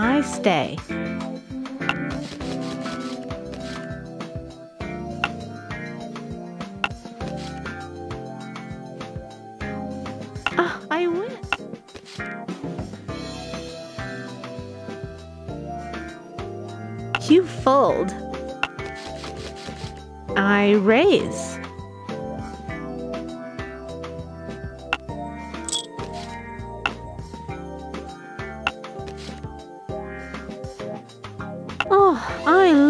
I stay. Ah, I win. You fold. I raise. I